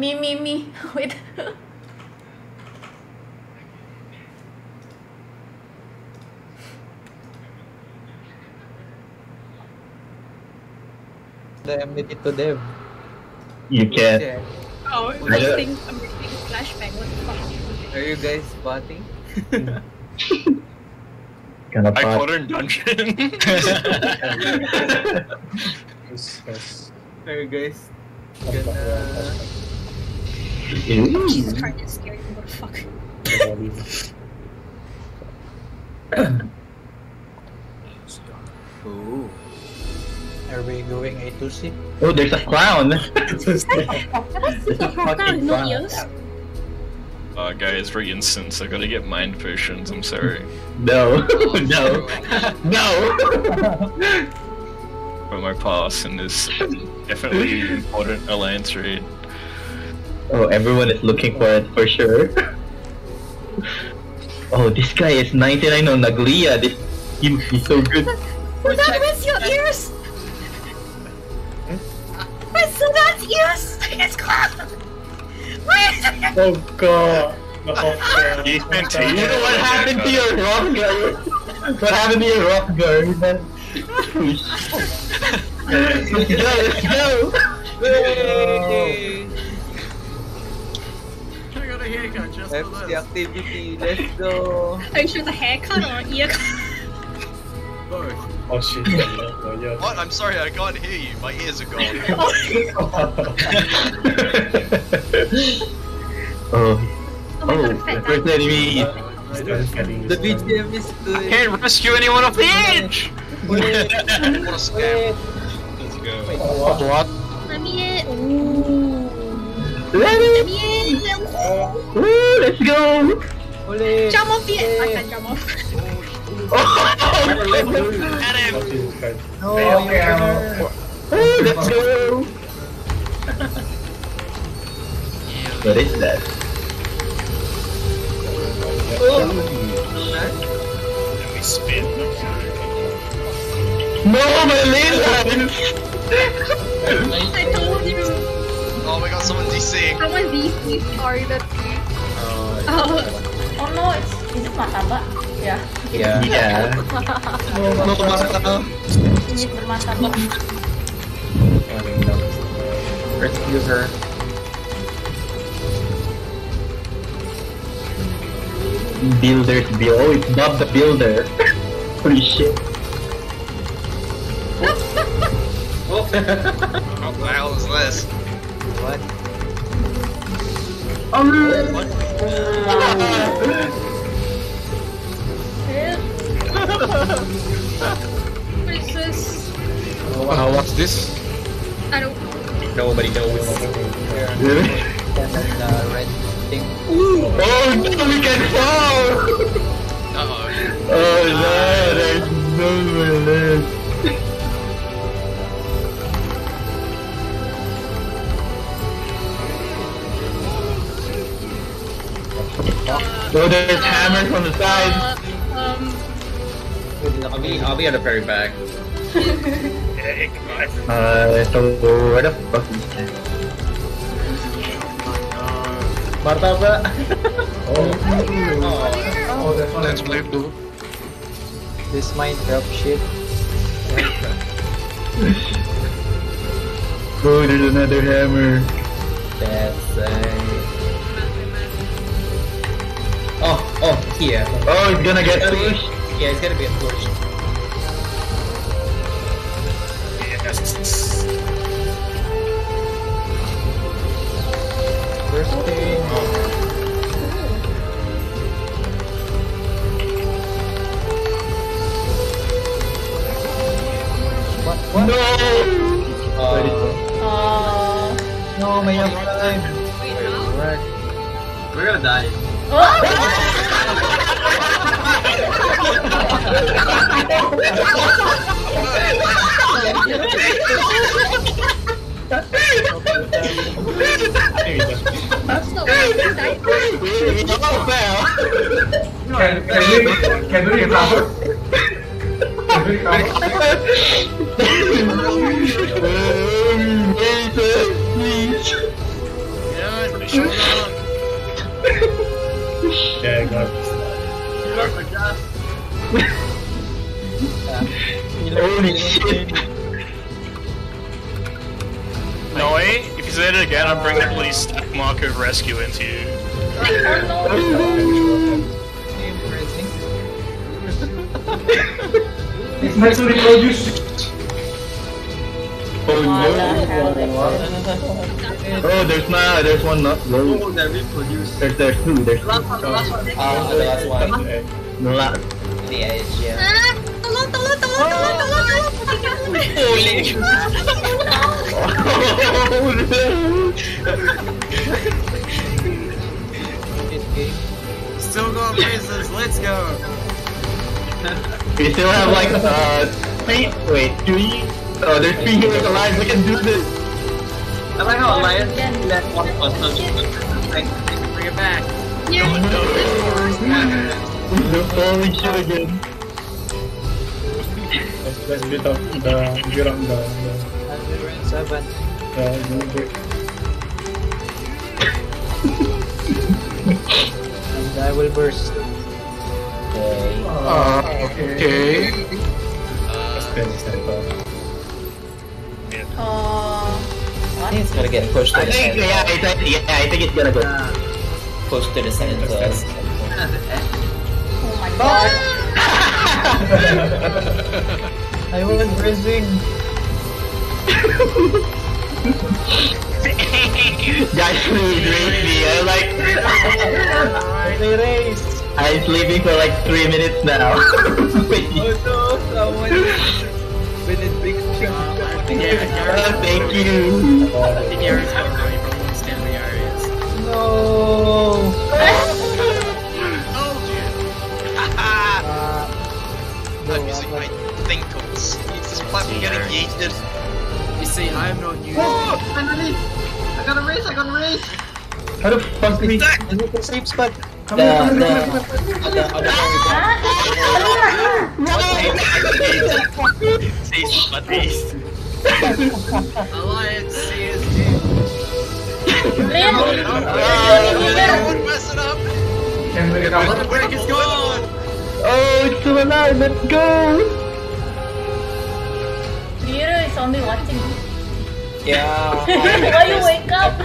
Me, me, me. Wait. The enmity to them. You can't. Yeah. Oh, I'm Yeah. reading, I'm reading flashbang. What the fuck? Are you guys spotting? Gonna I pot. caught her in dungeon. Yes, yes. Are you guys gonna... Jesus Christ, it's scary. What the? Ooh. Are we going A to C? Oh, there's a clown. There's a fucking no clown. ears. uh, guys, for instance, I gotta get mind potions. I'm sorry. No, no, no. But my pass in this definitely important alliance raid. Oh, everyone is looking for it for sure. Oh, this guy is 99 on Aglaia. This he, he's so good. Who's that with your ears? Where's that ears? It's closed. Where is it? Oh god. The whole He's been You know what happened to your rock guard? What happened to your rock guard? man? let's go, let's go. Haircut just for FC this. activity, let's go! Are you sure the haircut or ear cut? Both. Oh shit. What? I'm sorry, I can't hear you. My ears are gone. oh, Oh my oh, god, the fat first enemy is I The. BGM is good! Can't rescue anyone off the edge! what a scam. Let's go. What? What? Let me in. Ooh. ready. Let me in. Woo, let's go. Uli! Jump off it. I can't jump off. Oh, At him! What is? No, you're gonna... Woo, let's go. What is that? Let me spin. No, my lane I told you. Oh, we got someone DCing. Someone DC started. Oh, Oh. Oh no, it's is it martabak? Yeah. yeah. Yeah. Ini bermartabak. Coming down. Rescue her. Builder's build. Oh, it's Bob the Builder. Holy shit. Oh. What the hell is this? What? Is this? Uh, what's this? I don't. Nobody knows. Really? the red thing. Oh no, we can fall! Uh oh. Oh no, there's no more left. Oh, there's hammers on the side. Uh, um. I'll be, I'll be at the very back. Uh, so where the fuck is that? Martabak! Oh, oh, oh, that's one. Let's play dude. this Minecraft shit. Oh, there's another hammer. That's uh... Oh, here. Oh, it's gonna get pushed. Yeah, it's gonna be a push. First thing. What? What? No! Uh, Oh. no, may have time. Wait, how? Right. We're gonna die. Maybe just That's not what I said. Oh, Can, can we can we recover? Can we recover? It again, I'm bringing the police stack mark of rescue into you. It's meant to reproduce. Oh What the no! hell is Oh, there's not. There's one not. No. Oh, that reproduce. There's there's two. There's Last one, last one. Ah, the last one. the last. The edge, yeah. Ah, tolong. Holy! Still got places, let's go. We still have like uh three. Wait, three. Oh, there's three heroes alive. We can do this. I like how Alliance let one person. Like, Bring it back. Holy shit again. Let's, let's beat up the Giram, the, Seven. the, the, the And I will burst. Okay. Uh, okay. Uh, I think it's gonna get pushed to I the think center. yeah, I think yeah, I think it's gonna go. Pushed to the center. oh my god. I was bursting. Guys, please raise. I'm like They race. I'm sleeping for like three minutes now. Oh, thank you. The area's got really from standing areas. No. Told you! Uh, I'm using my thinkles. It's just platform getting yeeted. You see, I am not using. oh, finally! I got a race, I got a race! How the fuck do we... Is it the safe spot? The, the, on the, on the very Alliance CSG. Lin, Everyone mess it up! Can we get The out? break is gone! Oh, it's still alive. Let's go. Mira is only watching. Yeah. Why you wake up?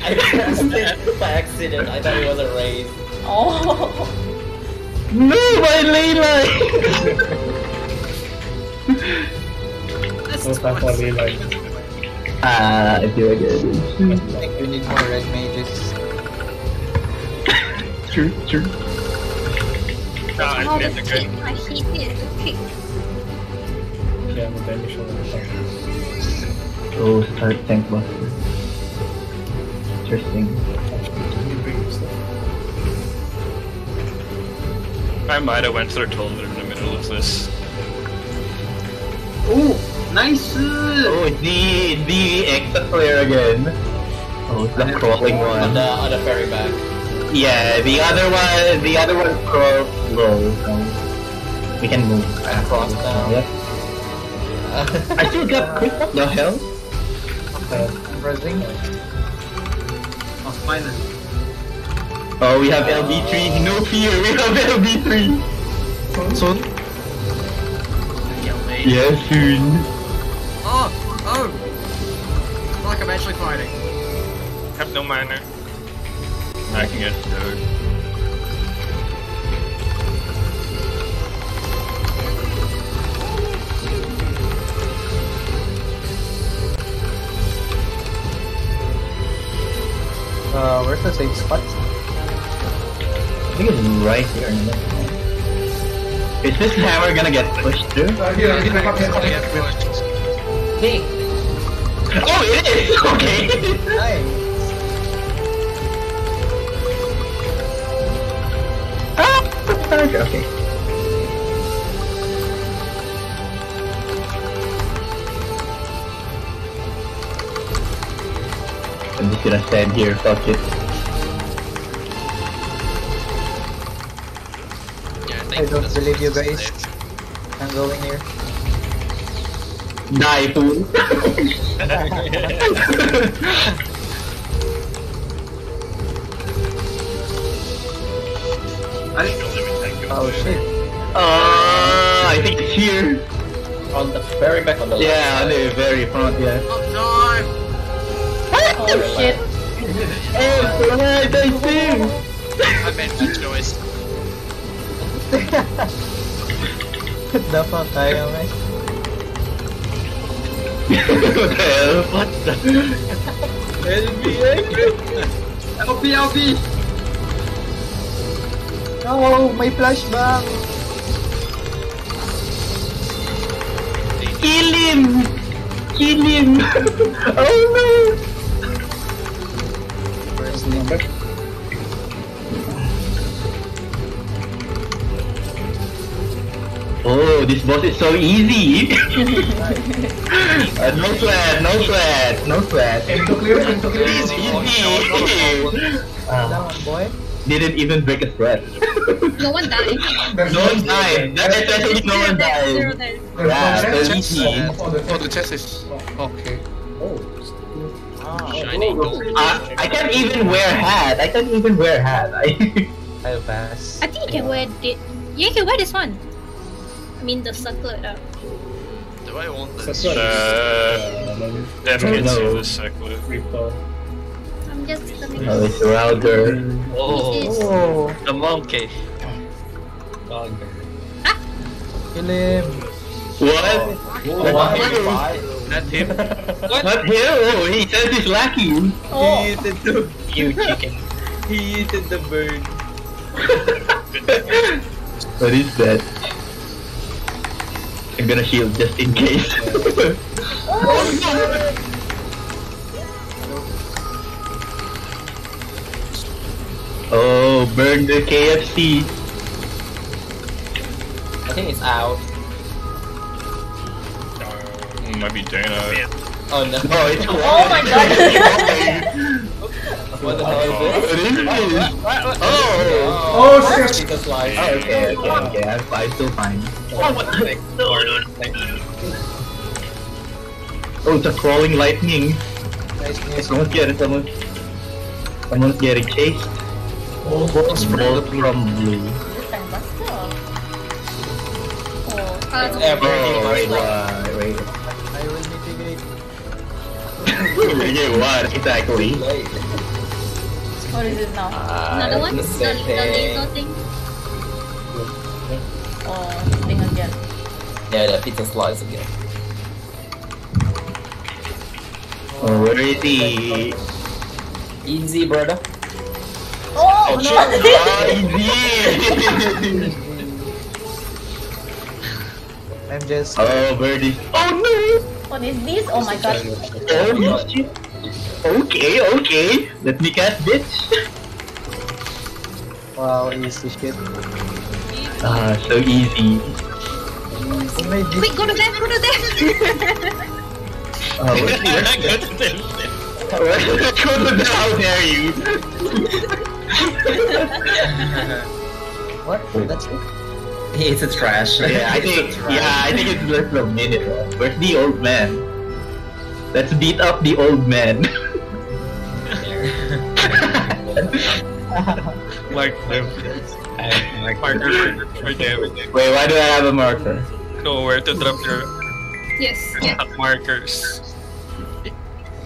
I pressed it by accident. I thought it was a race. Oh. No, my Layla. That's So far for real. Ah, I feel like it. I think we need more red mages. True, true. No, I Oh, never the good. I hate it. The kick. Yeah, but then you should have Oh, start tank buster. Interesting. I might have went to their toilet in the middle of this. Oh, nice! Uh, oh, it's the the extra player again. Oh, it's the crawling On one. the, on the ferry back. Yeah, the other one, the other one crawls low. So we can move. Across now. Yep. I still got quick. What the hell? Uh, I'm bursting. Oh, finally. Oh, we have LB3. No fear, we have LB3. Soon. Yeah, soon. Oh! Oh! Like I'm actually fighting. Have no minor. I can get third. Uh, where's the safe spot? I think it's right here. in the. Is this hammer gonna get pushed through? Uh, here, here, here, here, Get pushed. Hey! Oh, it is! Okay! Nice. ah! Okay. Just gonna stand here, fuck it. Yeah, I don't believe you guys. it is. I'm going here. Die, fool! Oh shit. Uh, I think it's here. On the very back on the left Yeah, on the very front, yeah. Up time! Oh shit. Oh, right, I see! I made that choice. Dapat tayo, man. what the hell? What the? LP, LP! No, may flashbang! Kill him! Kill him! oh no! Where's Limber? Oh, this boss is so easy! uh, no sweat, no sweat, no sweat. Aim to clear, aim to clear. Easy! Uh, Down, boy. didn't even break a sweat. No one died. No one died. That especially no one Zero died. died. Yeah, no so easy. Oh, the Oh, chest is okay. Shiny gold. Uh, I can't even wear hat. I can't even wear hat. I I'll pass. I think you can wear it. Yeah, you can wear this one. I mean the circlet. Uh. Do I want this? Uh, definitely no. the circlet. I'm just gonna. oh, it's router. Oh, The monkey. kill him! What? That him? What him? Oh, he says he's lacking. Oh. the you chicken. He eated the bird. what is that? I'm gonna shield just in case. oh, no. oh, burn the KFC. I think it's out. Mm, Might be Dana. Oh no. No, it's Oh my god. What the hell is this? is this? Oh. Oh, shit. It's a. Oh, okay, okay, okay. I'm, I'm still fine. Oh, it's a crawling lightning. Nice news. Someone's getting someone. Someone's getting chased. Oh, Balls roll from blue. This time buster. Oh. Everything Oh, wait, wait, wait. I will mitigate. Wait, what exactly? What is it now? Another one? The, The the same laser thing. thing? Oh, thing again. Yeah, the pizza slice again. Oh, where is he? Easy, brother. Oh, no. Oh, easy! I'm just. oh, birdie. Oh no! What is this? Oh my god. No! Oh, shit. Okay, okay. Let me cast bitch. Wow, easy shit. Ah, so easy. Who made this? Quick, go to there, go to there! Oh, where's the- where- Go to the how dare you? What? That's it? It's a trash. Yeah, I think yeah, I think it's less than a minute. Where's the old man? Let's beat up the old man. Like them. Marker for damage. Wait, why do I have a marker? Know where to drop your Yes, yeah. markers.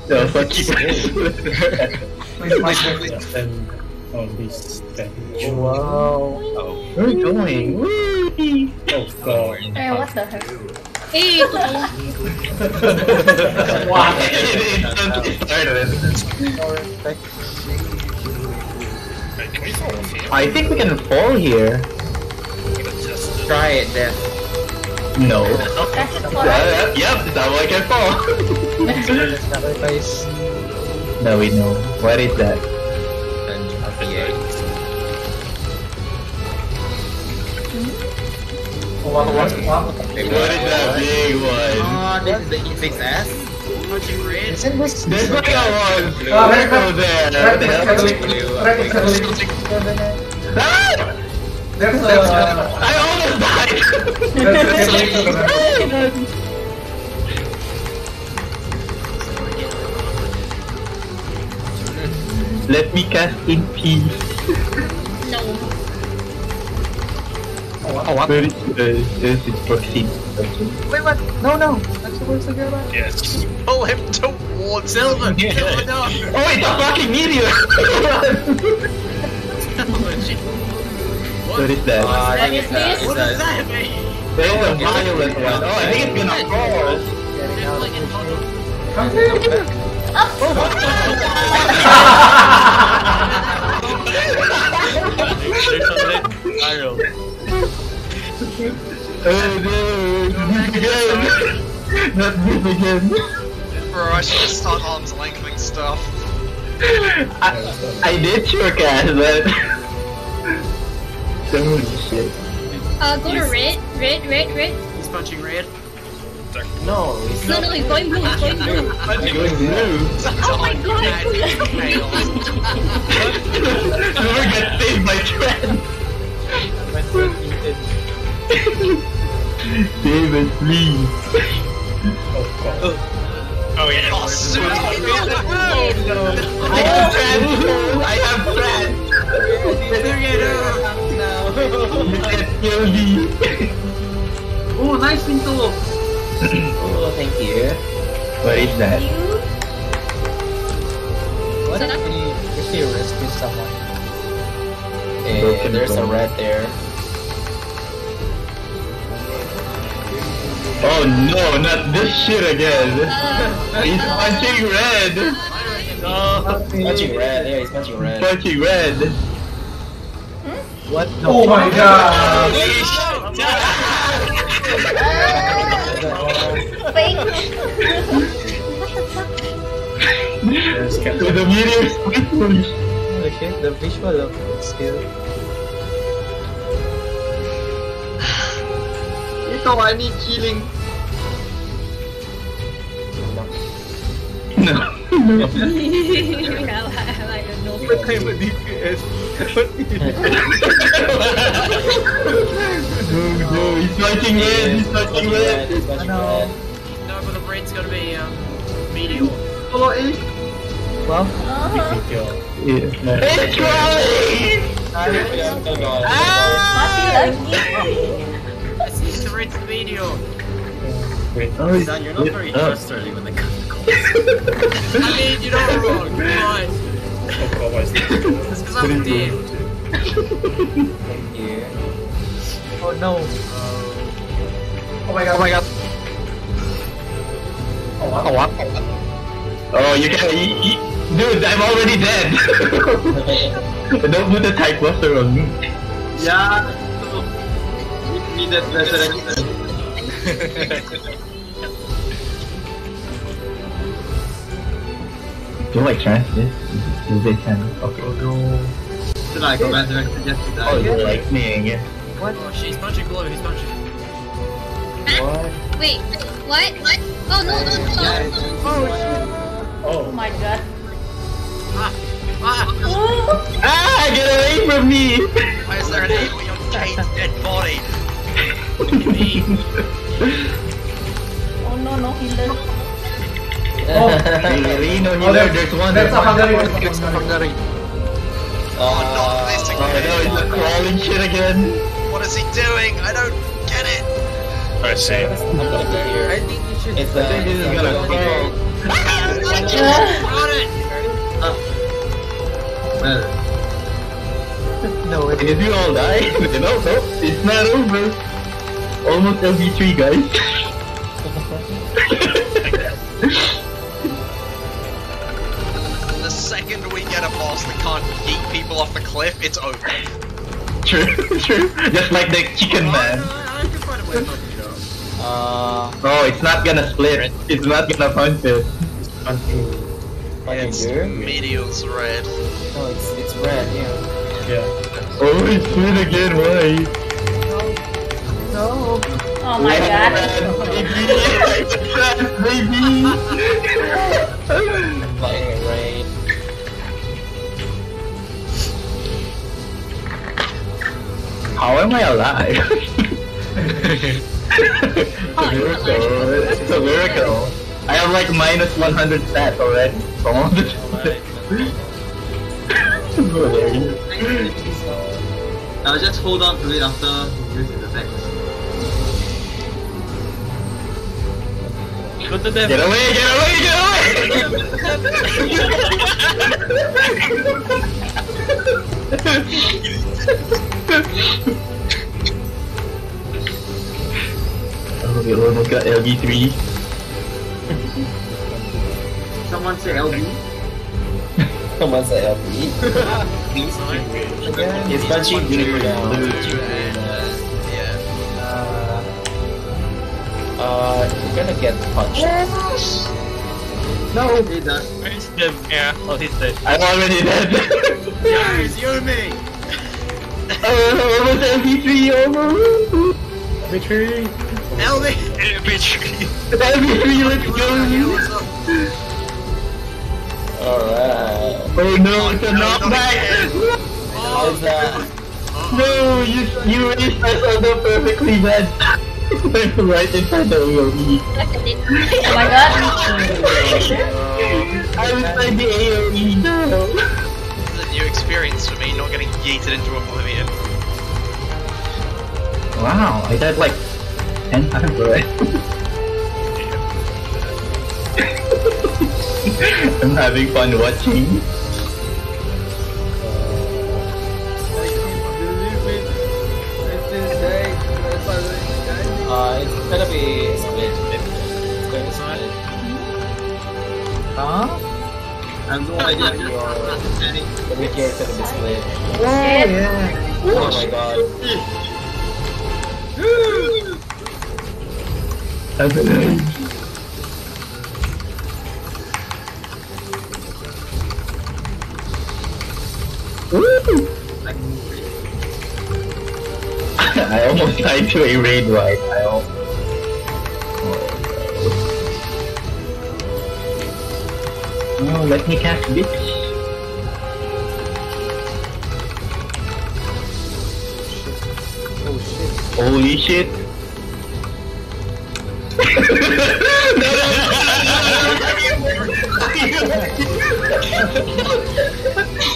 So fuck you. Please, please, please. Wow. Where are we going? Oh, Whee! Hey, what the heck? Hey, Wow. It started. No. I think we can fall here. Try it then. No. That's it for Yeah, yeah, yep, that one can fall. Sacrifice. no, we know. What is that? What, what, what? What is that big one? Oh, this is the E6 S? Punching red. Isn't this There's like a one. Red, go there. There's a... I almost died. Let me cast in peace. no. Oh, what? Very good. This is proceed. Wait, what? No, no. I'm supposed to go back. Yes. Pull him towards Silver! Yeah. Silver, no! Oh, it's a fucking meteor! Technology. what is that? Uh, What is this? What does that mean? There's a violet one. Oh, I think it's gonna fall. Getting out of the Come again. Not this again. Bro, I should just start arms lengthening stuff. I, I did shortcast that. Holy shit. Uh, go to red, red, red, red. He's punching red. No, it's No, not. no, he's going blue, he's going blue. I'm going blue. Oh my god. Never get saved by Trent. David, please. Oh oh yeah. Oh, super I have Trent. I have Trent. You can't kill me. Oh, nice Pinto! Oh, thank you. What is that? What if we, if we rescue someone? Eh, there's a rat there. Oh no, not this shit again. Uh. He's punching red. Punching red, yeah, he's punching red. Punching red. What? No. Oh my god. Fake. The meteor is holy shit. Holy shit, the visual of it still. I need healing. No. I don't know. I'm a DPS. No, no, he's punching red. He's punching Punching red, red. he's punching No. red. No, but the red's gotta be, um, meteor. Follow A. Well, Uh-huh. Yeah. It's Trolley! Yeah, I'm red's the meteor. Oh, he's Dan, you're not very oh. trustworthy when they come to I mean, you're not wrong, but it's because I'm dead. Thank you. oh no. Oh, oh my god. Oh my god. Oh, wow. Oh, what? Oh, you can you, you, Dude, I'm already dead. Don't put the type buster on me. Yeah. Need that resurrection. Do you like trans this? Is it can? Okay. Should I go resurrection just to Oh, die? you're lightning. Oh, she's punching blue, he's punching. What? Wait, what? What? Oh no, no, no. Oh my god. Ah! Ah! Oh. Ah, get away from me! Why is there an alien on Kate's dead body? Oh no, no healer. Oh. Really? No Oh, healer, that's, there's one. that's there's a one. Hungary. That's It's a Hungary. Hungary. Oh, not this Oh no, again. it's a crawling shit again. What is he doing? I don't get it. I see. I'm gonna go here. I think you should. It's uh, ah, I think this is gonna fall. Got it! Oh. Well, No, it Did you all die? no, no, it's not over. Almost LB3, guys. The second we get a boss that can't yeet people off the cliff, it's over. true, true. Just like the chicken man. I, I can find a way to punch it off. Uh, Oh, it's not gonna split. It's not gonna punch it. fucking It's here? Meteor's red. No, it's it's red, yeah. yeah. Oh, it's split again, why? No. Oh my god. Baby! Rain. How am I alive? it's a miracle. It's a miracle. I have like minus 100 stats already. From all I'll just hold on to it after he uses his attacks. What the devil? Get away, get away, get away! oh, we almost got LB3. Someone say LB? Someone say help me. It's punching blue now. Yeah. Uh, uh, you're gonna get punched. No! He does. Where's the yeah? Oh, he's dead. I'm already dead! Guys, you and me. oh, almost LB3, almost! Victory! Help me. LB3, let's go! Alright. Oh no, it's a knockback! How's that? No, you you raised my shoulder perfectly, man. right inside the AOE. Oh my god. I'm inside the AOE now. This is a new experience for me, not getting yeeted into oblivion. Wow, I died like 10 times already. I'm having fun watching. Uh, it's gonna be split. It's going to split. Huh? I have no idea. I'm Your just standing. the wiki is gonna be split. Oh, yeah. Oh my god. Woo! I almost to a raid right. now. almost... Oh, let me cast bitch. Oh shit. Holy shit.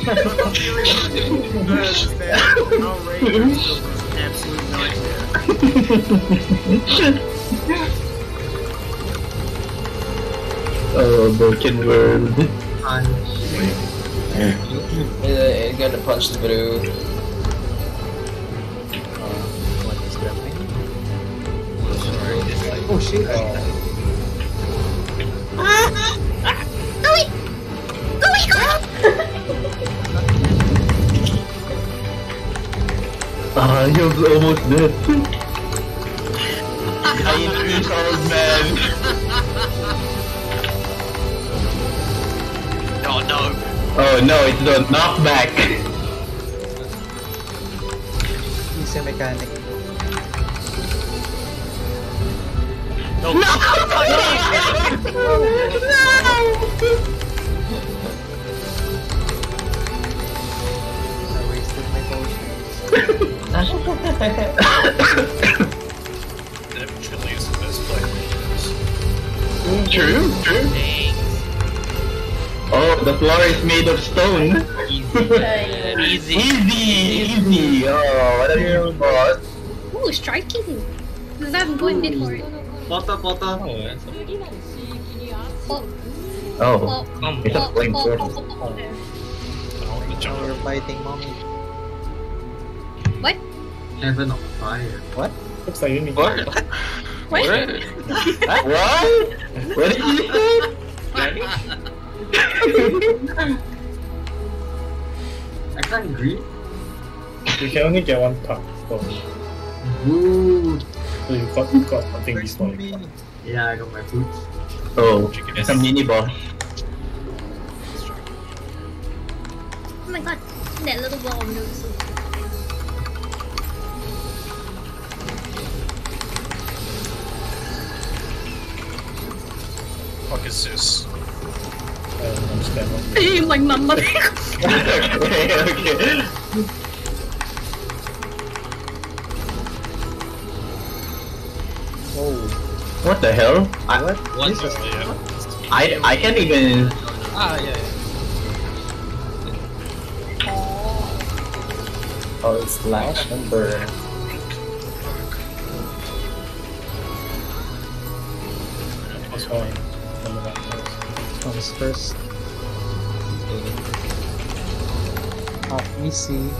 Absolute nightmare. oh, broken world. punch. Uh, It's gonna punch the blue. What is happening? Oh shit. Go away! Go away, go away! Ah, you're almost dead. I introduced old man. Oh no. Oh no, it's the knockback. He's a mechanic. I wasted my potions. play. True, true. Oh, the floor is made of stone. Easy. Easy, easy. Oh, what a beautiful boss. Ooh, striking! Because I'm going mid for it. Potter, Potter. Oh, Oh, oh, it's a oh, flame oh, sword. oh, oh, oh. Now we're fighting mommy. What? Heaven of fire. Looks like enemy. What? What? What? What did you say? I can't agree. You can only get one part. So, Ooh. so you got, you got I think this one. Yeah, I got my boots. Oh, it's a mini boss. My mama. okay, okay. Oh, What the hell? I, what? What? This is yeah. I, I can't even. Ah, yeah. Oh, slash and burn. That's fine. None of that. Comes first. Ah, easy.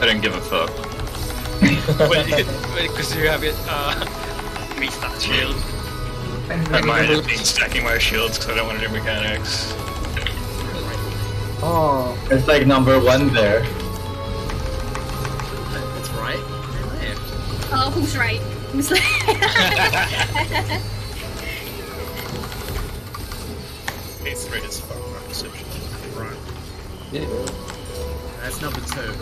I didn't give a fuck. wait, because you have it, uh, meet that shield. I might have been stacking my shields because I don't want to do mechanics. Oh, It's like number one there. That's right. Left. Oh, who's right? Who's left? That's number two.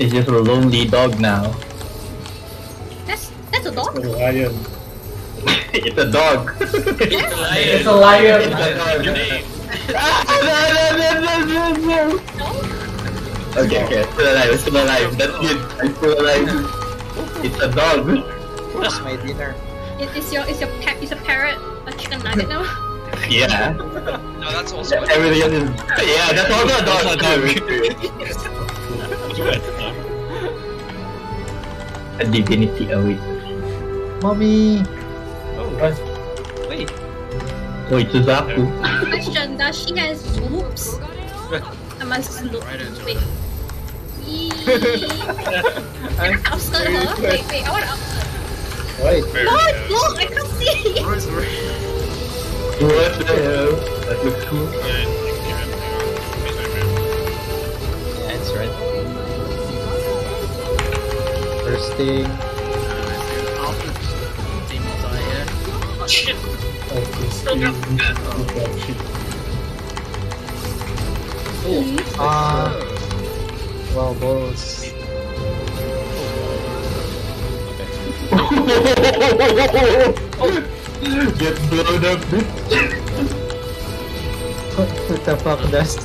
It's just a lonely dog now. That's that's a dog. Oh, lion. it's a dog. It's a lion. It's a dog. okay, okay, still alive, still alive. That's good. I'm still alive. It's a dog. where's my dinner? It, is your is your pet is a parrot a chicken nugget now? Yeah. No, that's also a Everything else is. Yeah, that's also a dog. too. a divinity away. Mommy! Oh, wait. Oh, it's a Zapu. Question: Does she has oops? I must look. Right Wait. it. Eee. Can I upskirt her? Wait, wait, I want to upskirt. Why? Very No, look, I can't see. What the hell? That looks cool. Yeah, it's right. First thing. After demons die here. Oh shit! Oh. Ah, wow, balls. Get blown up, bitch. What the fuck, Dust?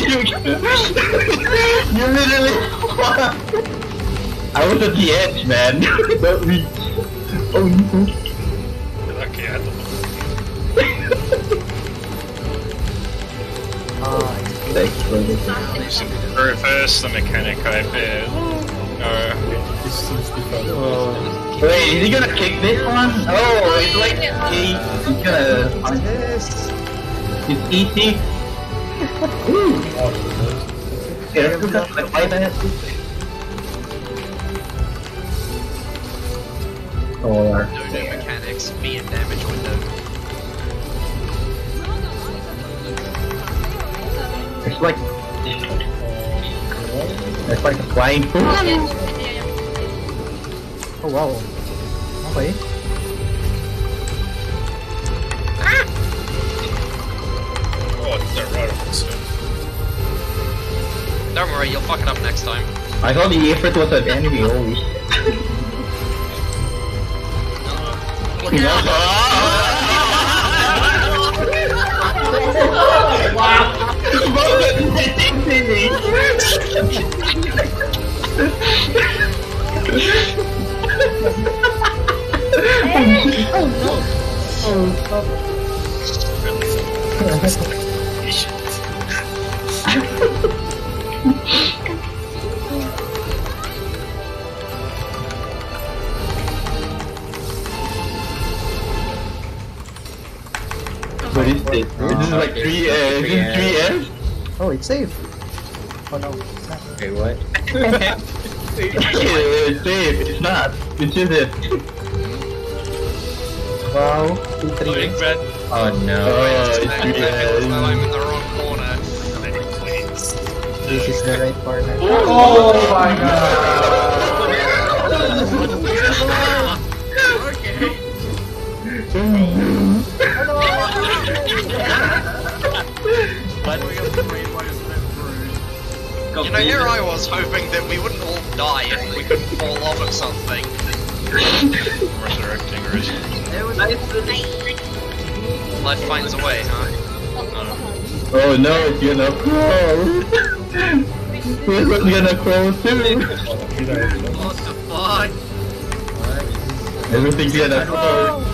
you, you literally. I was at the edge, man. but we... Oh Thanks, brother. Reverse the mechanic I bet. No. This seems to be oh, Wait, is he gonna kick this one? Oh, it's like he, he's gonna. this. It's easy. Ooh. Yeah, that's because like why the heck? Oh, our- no mechanics, me and damage window. It's like it's like a flying food. Oh, wow. Okay. Oh, they're right on this Don't worry, you'll fuck it up next time. I thought the effort was an enemy. Holy shit. Look out! What is like three uh, this is three S? Oh, it's safe. Oh no, it's not. Wait, what? it's safe. It's not. It's just it. Wow, two, three. Loading red. Oh no. Oh, it's three feel as though I'm in the wrong corner. This is the right corner. Oh my god. Okay. Why do we have to raid by through? You know, here I was hoping that we wouldn't all die if we couldn't fall off of something. Resurrecting or is There was Life finds a way, huh? Oh no, it's gonna crawl. This one's gonna crawl too. What the fuck? Everything's gonna fall.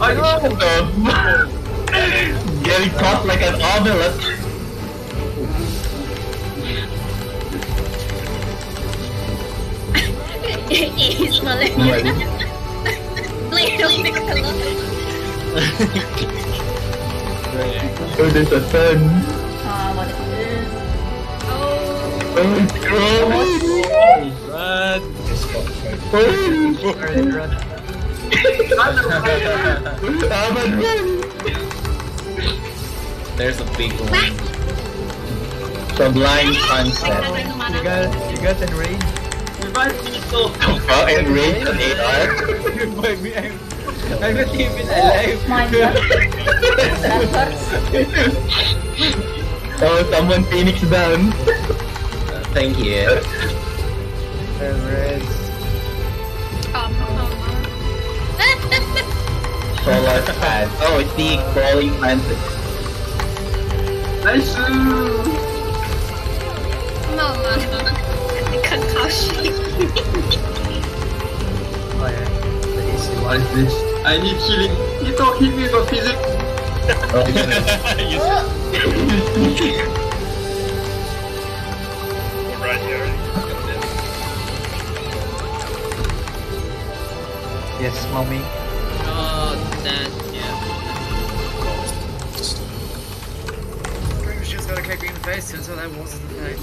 I What the Getting caught like an omelette. Is maling. Play of the color. Oh, there's a sun. Ah, what is this? Oh. Oh, it's growing. Run! Oh, Run, run. Aman, run. There's a big one. Sublime concept. You got, you got enraged? Revive me so. Oh, and rage on AR. Goodbye, me. I'm, I'm not even alive. My god. That hurts. Oh, someone Phoenix down. Thank you. Enraged. Um, um, Solar pad. Oh, it's the crawling mantis. Nice. Mama. Kakashi. Oh yeah. The easy What one. is this? I need healing. You don't hit me with physics. Oh, right here. Yes, mommy. Was gonna kick me in the face, so that wasn't the thing.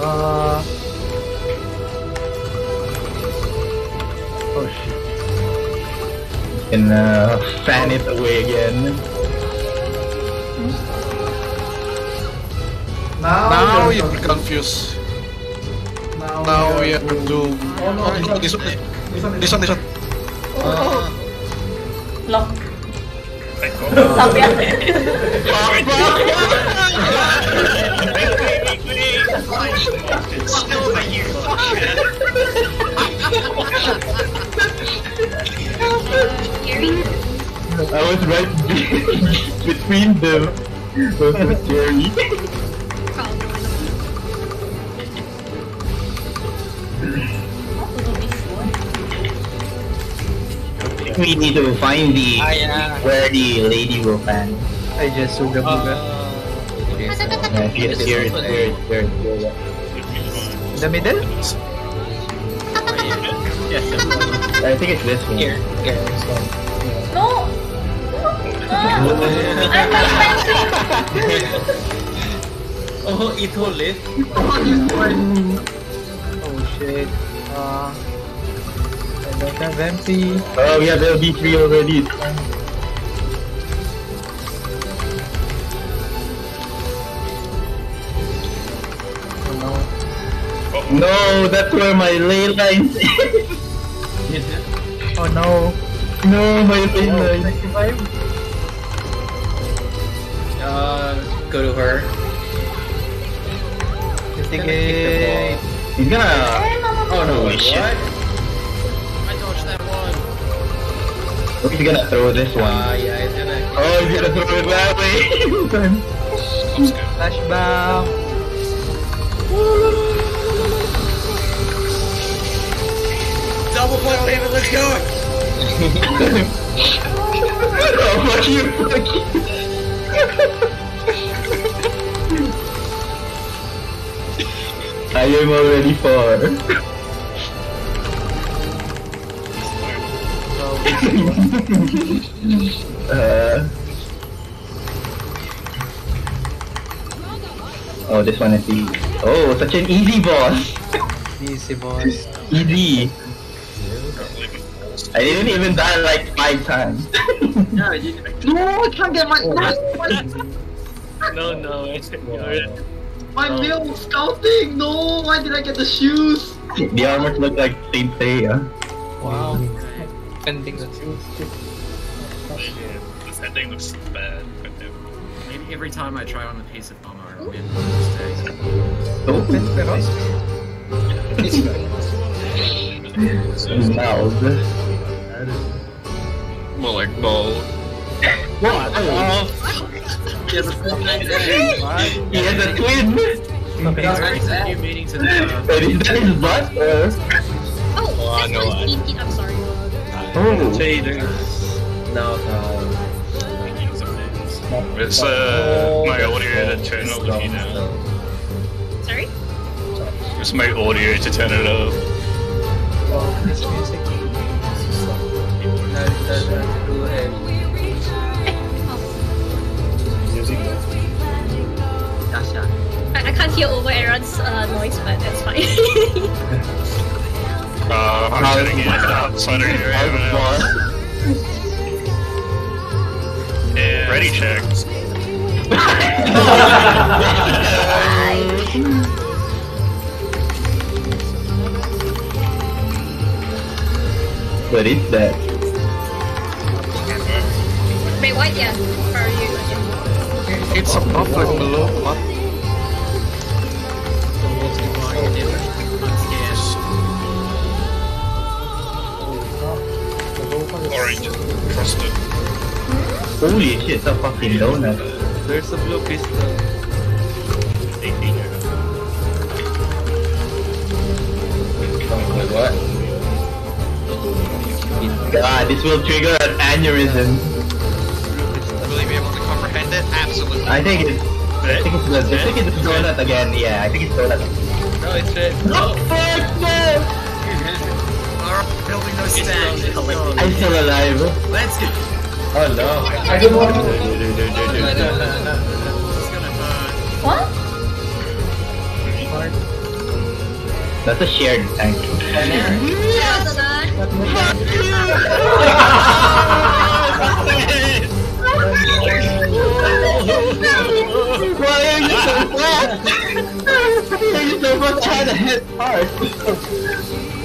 Uh. Oh shit. can uh, fan it away again. Now, Now you're you're confused. confused. Now, Now we we have to. Oh no, this one, this one, this one, this one. Lock. I was right between them. Those are scary. We need to find the Ah, yeah. where the lady will fan. I just suga buga. Yeah, here, here, here, here, here, here. In the middle? I think it's this one. Here, here, this one. No! I'm my Oh, it will live. Oh shit. Uh. I don't have MP. Oh, we have LB3 already. It's fine. Oh No, No, that's where my ley lines is. Oh no. No, my ley Oh, lines. 25? Uh, go to her. Mitigate. He's gonna. Oh no, Oh, what? He's gonna throw this one. Ah, yeah, it's gonna. Oh, he's gonna throw it that way. Flashbang. Double play on him, let's go! oh, fuck you, fuck you. I am already far. Uh, oh, this one is easy. Oh, such an easy boss. Easy boss. Easy. I didn't even die like five times. Yeah, I did. No, I can't get my my, No, no, it's my meal scouting. No, why did I get the shoes? the armor look like Saint Seiya. Wow. Pending the truth. This looks bad. Maybe every time I try on a piece of armor, I'll make a mistake. Oh, mouth. More like ball. What? He has a He has a twin! There's a few meetings in the Wait, is butt? Oh, Oh, I that's know one what. Pete, Pete, I'm sorry. oh. No, no. It's uh, my audio to turn up if you know. Sorry? It's my audio to turn it up. I, I can't hear over Aaron's uh, noise, but that's fine. Uh, I'm setting it outside of your area now. Yeah, ready check. What is that? Wait, what? Yeah. How are you? It's a buffer below. What? Trusted. Holy shit, it's a fucking donut. There's a blue crystal. Wait, what? God, this will trigger an aneurysm. Will you be able to comprehend it? Absolutely. I think it's. I think it's, I think it's donut again. Yeah, I think it's donut. No, it's red. Oh fuck no! Building those stacks. I'm still alive. Let's go. Oh no. I don't want to. What? That's a shared tank. Why are you so fast? Why are you so much trying to hit hard?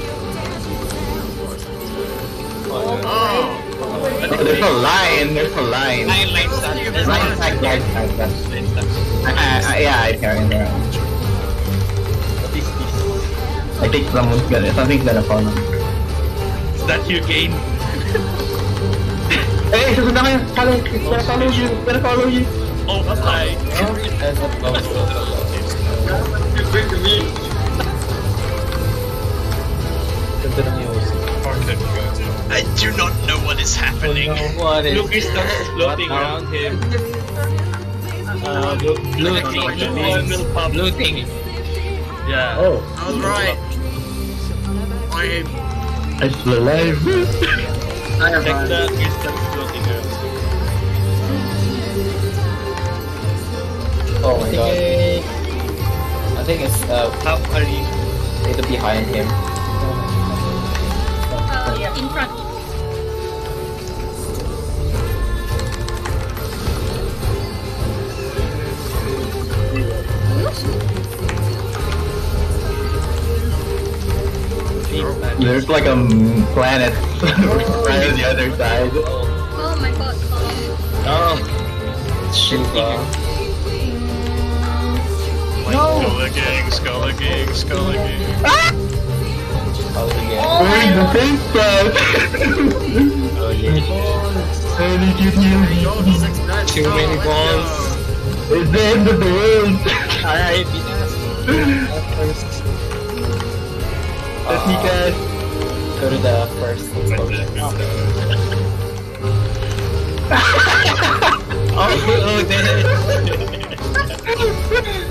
Oh. There's a line. There's a line. Nine lines that. There's Line tag, line tag. that's- I, I, I, yeah, I carry there. What is this? I think someone's gonna, something's gonna fall on. Is that your game? Hey. Follow, gonna follow you. Gonna follow you. Oh, hi. Quick to me. Ganda I do not know what is happening. What is Blue crystal is floating around him. Uh, blue, blue thing. Blue, blue thing. Yeah. Oh, I was right. I am. I'm still alive. I am Check fine. the crystal floating around. Oh my god. I think it's uh how are you? It's behind him. In front. There's like a planet right on the other side. Oh my god. Oh. Oh. Shiva. Skull gang, skull gang, skull gang. How again? Ah! Oh the my same spot. Oh yeah. How you heal Gold me? six nuts. Too many balls. It's the end of the world. Alright, Let me guys. Go to the first explosion. oh, oh, oh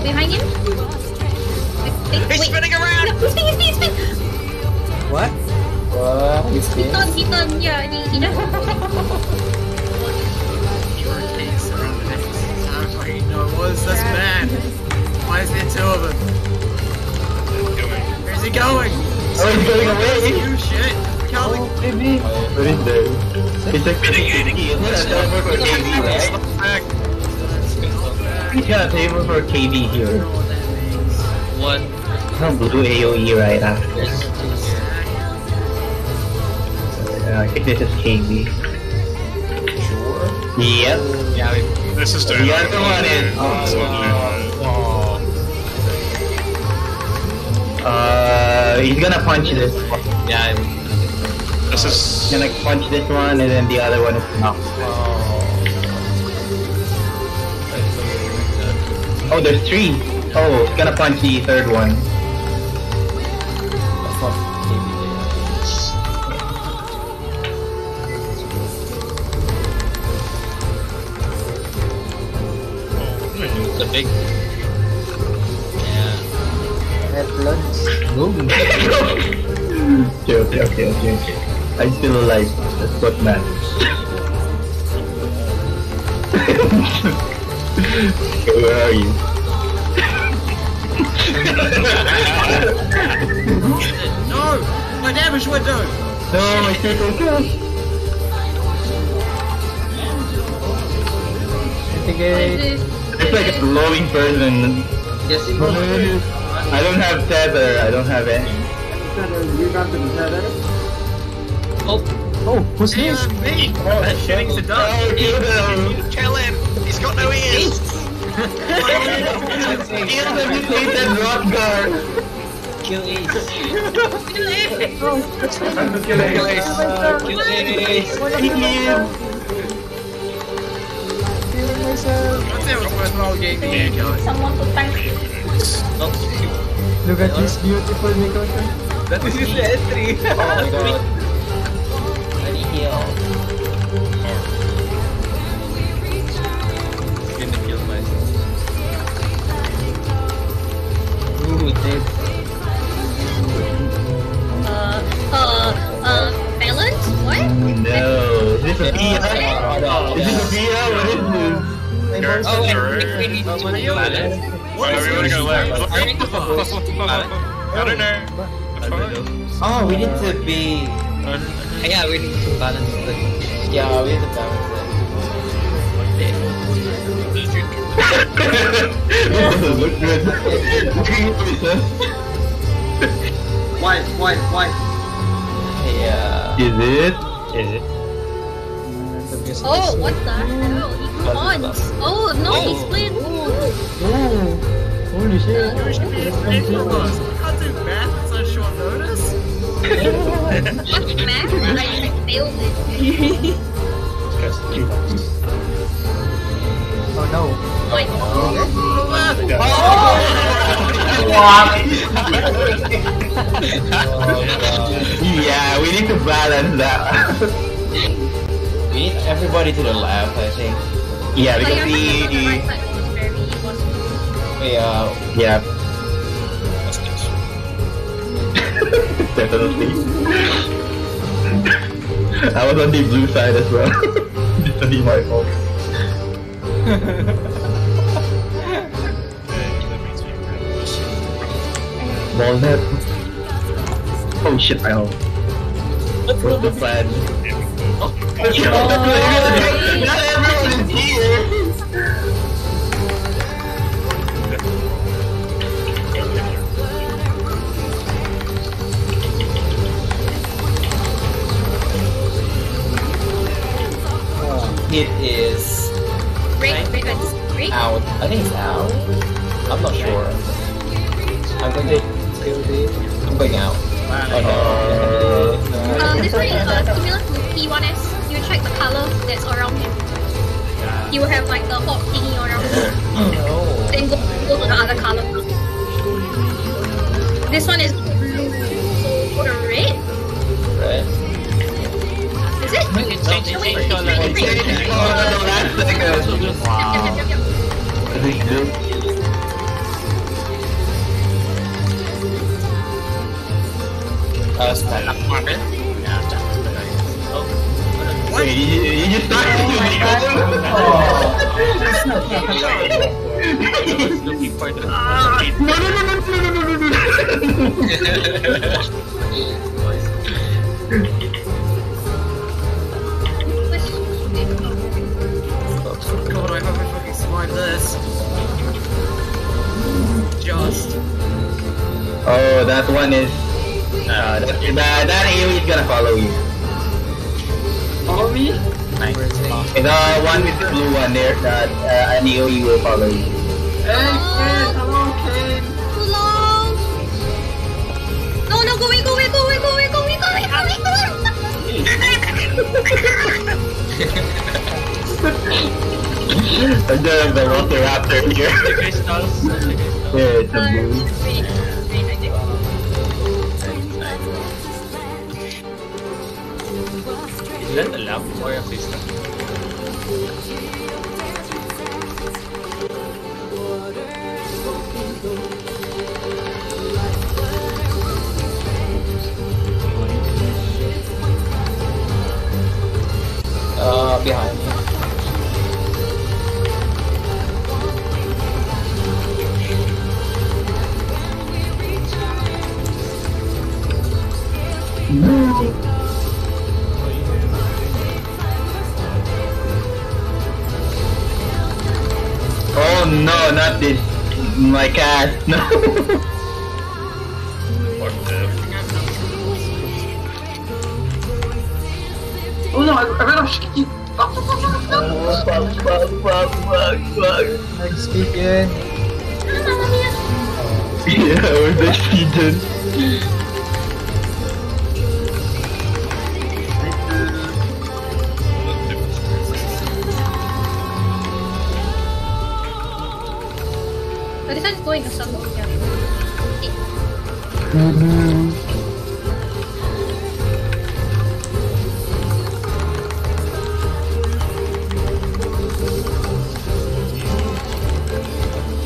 Go behind him. Wait, wait, He's wait. spinning around! Yeah, he's spinning, he's spinning, he's spinning. what? What is He this? turned, he turned, yeah, he, he just... Sounds like you know what is this man? Why is there two of them? Where's he going? Oh, he's going away. You shit! Calvin, What is there? It's a He's got a table for KD here. One. No blue AOE right after. Uh, I think this is KD. Sure. Yep. Yeah, we This is The other one is. Oh, Uh, he's gonna punch this. yeah. I'm- This is. Gonna punch this one, and then the other one is knocked. Oh, there's three. Oh, it's gonna punch the third one. That's not KBJ. It's a big. Yeah. Headlands. Boom. Okay, okay, okay, okay, okay. I'm still alive. That's what matters. Where are you? No! My damage window! No, my critical kill. Mitigate. It's like a glowing person. Yes, he I don't have tether. I don't have any. Oh, oh who's this? Me! That shitting's a done! Oh, kill them! Kill him! got no ears! Kill the mutated rock Kill Ace. Kill Ace. Kill Ace. Kill Ace. Kill Ace! Kill Ace! game here, guys? Someone to thank you. Look at this beautiful Mikoto. That is the entry. oh my god. Let me heal. Ooh. Uh, uh, uh, balance? What? No. Is this a Via? Oh, no, Is this a yeah. What is this? Sure, Oh, wait, sure. we need to balance. Alright, we wanna go left. I need to plus, plus. I don't know. Oh, we need to be. Yeah, we need to balance the. Yeah, we need to balance This doesn't look good. White, white, white. Yeah. Is it? Is it? Oh, what the hell? He cons. Oh, no, he's playing. Oh. Holy shit. Hold on. Can't do math at such short notice? What's math? I failed it. Oh no. Like, Yeah, we need to balance that. We need everybody to the left, I think. yeah, because your hand the right we. very was uh, Yeah. Definitely. I was on the blue side as well. it's only my fault. Ball net. Oh shit, I hope. What the plan. Oh, oh, oh, not everyone is here! It is great. out. I think it's out. I'm not sure. I'm going to. I'm going out. Oh no. Um, this one is uh, similar to P1S. You check the color that's around him. He will have like the hot thingy around him. Oh Then go, go to the other color. This one is blue. So go to red. no. Right. Is it? Maybe it's changed- No, wait, changed it's color. red, it's red, it's red. Oh. Wait, you, you just to No, no, no, no, no, no, no, no, no, no. I this. Just. Oh, that one is. Uh, that, that, that AoE is gonna follow you. Follow me? The one with the blue one there, that uh, an AoE will follow you. Hey, Ken, hello, Ken. Too long. No, no, go away, go away, go away, go away, go away, go away, go away, go away. I'm doing the Velociraptor here. Crystals. yeah, it's a blue. it's green. Green, I think. Is that a lamp or a crystal? Uh, behind not this. My cat. No. What the? Oh no, I, I ran off shit. fuck, fuck, fuck, fuck, fuck. Next weekend. Yeah, we're the season. But this one's going to summer. Yeah.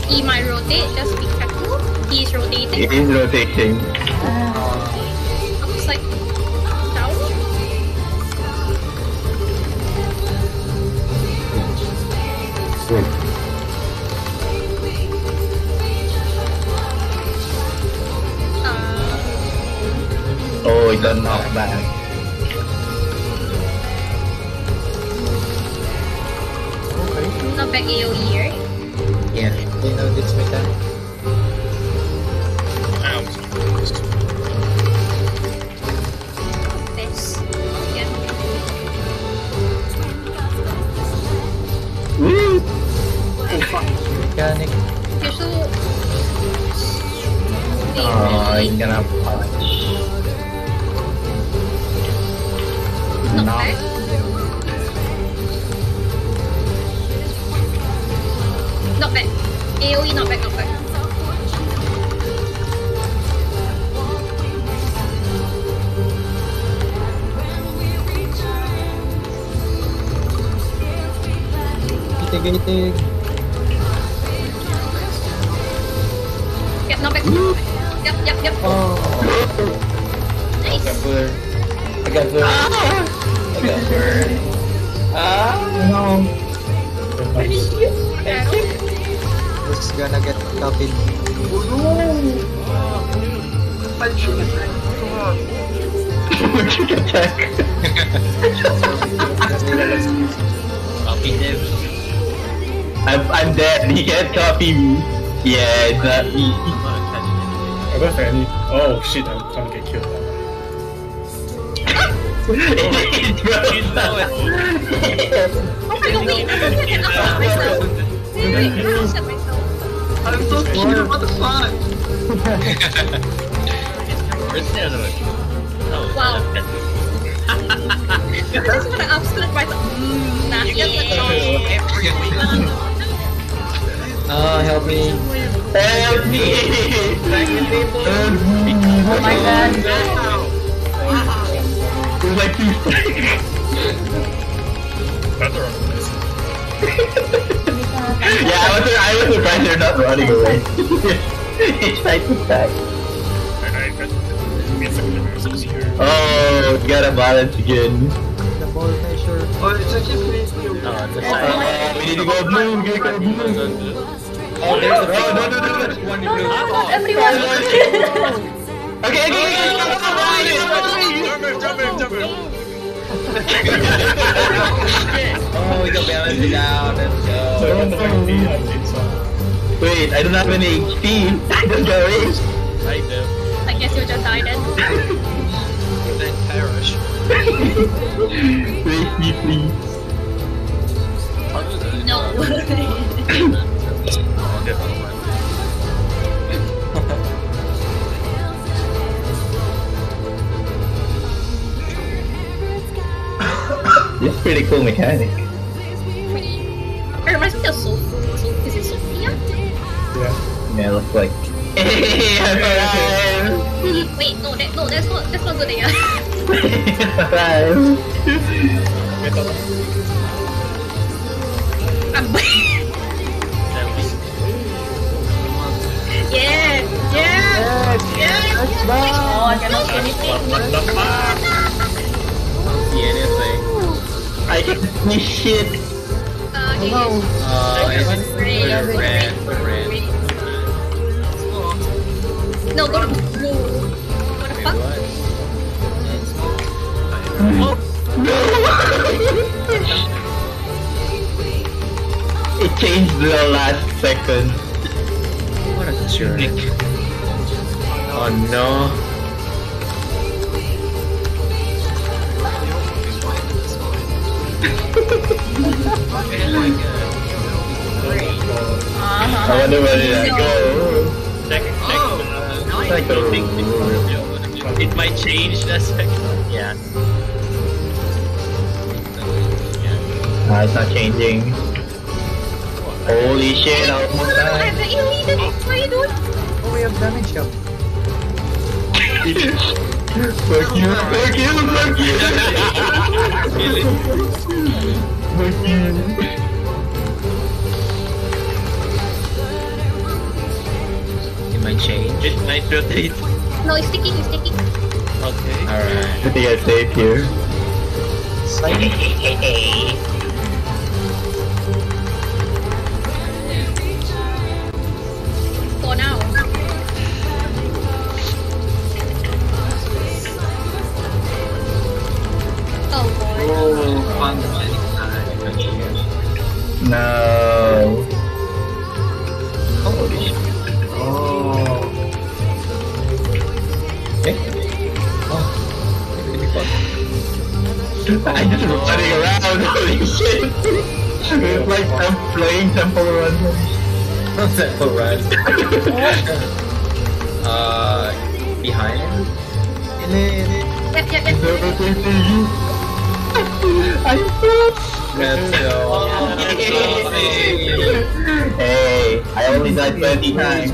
He might rotate, just be careful. He's rotating. It is rotating. Copy. I'm, I'm dead. He can't copy me. Yeah, it's not me. I got Fanny. Oh shit, I'm gonna get killed. it's You know it. Oh my god, wait, I don't think I can upload myself. Wait, wait, I can set myself. I'm so cute, what the fuck? Where's the other one? Oh, Wow. That's I just wanna upsplit myself. Mmm, nah, You get the yeah. chance every week. Oh, help me. Help me! Help me! Oh my god. There's like two stacks. Better on this. Yeah, I was, I was surprised they're not running away. it's like to stack. I bet it's like the most easier. Oh, you gotta balance again. The ball measure. Oh, it's actually pretty cute. Oh, the Oh, side. we need to go blue, we gotta go blue. Oh, there's a Oh, no, no, no, no. one in blue. Everyone. Okay, okay, okay, Don't move, don't move, don't move. Oh, we can balance it out. Let's So I want the go. fucking beat out of it, so. Wait, I don't have any HP. I don't got range. I do. I guess you'll just die then. Then perish. Raise me, please. No. I'll. It's pretty cool mechanic. Pretty. It reminds me of Soul. Soul is it Sophia? Yeah. Yeah, it looks like. Hey, I'm alive! Wait, no, that no, that's not that's not good. I'm yeah, yeah, yeah. Oh, I cannot see anything. Don't see anything. I can see shit! Uh, Uh, red. No, go to blue. What the fuck? It changed the last second. What a jerk. Oh no. Uh-huh. I wonder where did I go? Check, check. Oh, uh, Like a- It might change in a second. Yeah. Ah, it's not changing. Holy shit, I almost I died. have the elite. What are you doing? Oh, we have damage up. Fuck you, fuck you, fuck you! Fuck you. It might change. It might rotate. No, it's sticking. It's sticking. Okay. Alright. I think I saved here. For now. Oh. Oh. No. Holy shit. Oh. I just running around, holy shit! It's like I'm playing Temple Run. Temple Run. uh, behind him? Yep, yep, yep. Let's go. Hey, I only died 20 times.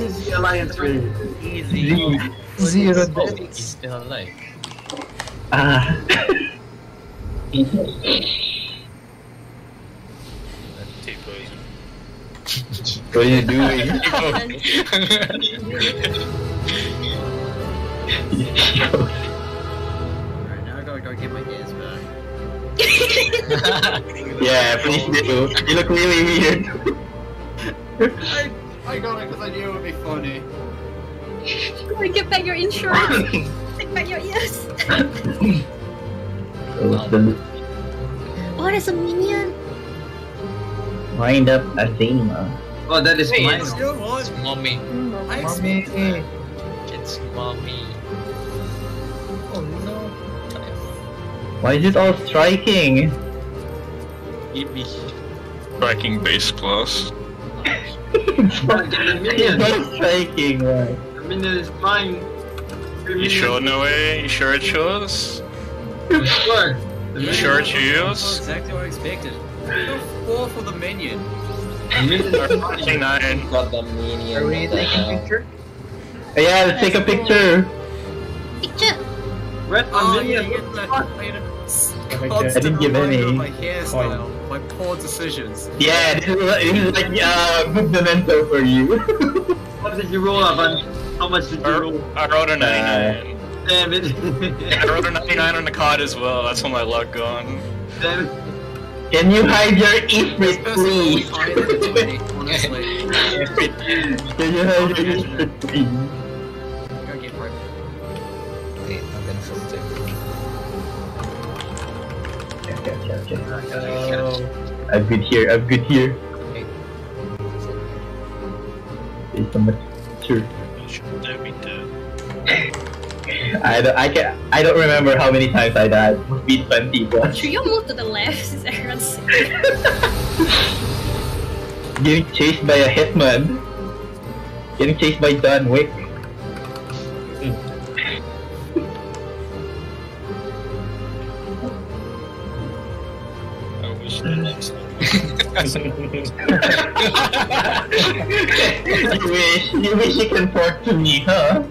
Easy alliance raid. Easy. Zero Oh, damage. he's still alive. Ah. what are you doing? Alright, now I gotta go get my ears back. yeah, please do. You look really weird. I, I got it because I knew it would be funny. Go and get back your insurance. Take back your ears. Oh, there's a minion. Wind up Athena. Oh, that is Hey, mine. it's Still on. It's mommy. I Mommy. expect. It's mommy. Oh no. Why is it all striking? Eat me. Striking base class. it's Gotta the minion. all striking, why? The minion is mine. You sure, Noe? You sure it shows? Sure. You minion- sure it That's shows? exactly what I expected. Go Four for the minion. The are mine. 39. Got the minion. Are we what taking picture? Yeah, let's take a picture. Picture. Red Oh, yeah, minion. you get the, I had a s- I think constant I didn't give any. my hairstyle, my poor decisions. Yeah, this is, this is like uh, good memento for you. What did you roll up on? How much did you I, roll? I wrote a 99. Damn it. I wrote a 99 on the card as well. That's all my luck gone. Damn it. Can you hide your ifrit, Personally, please? higher than 20, honestly. Can you hide your ifrit, please? Go get broke. Wait, I'm gonna filter. Okay, okay, okay, okay. Oh. I'm good here. I'm good here. There's so much. Sure. I don't. I can. I don't remember how many times I died. Must be twenty plus. Should you move to the left since everyone's Getting chased by a hitman. Getting chased by John Wick. you wish, you wish you can port to me, huh?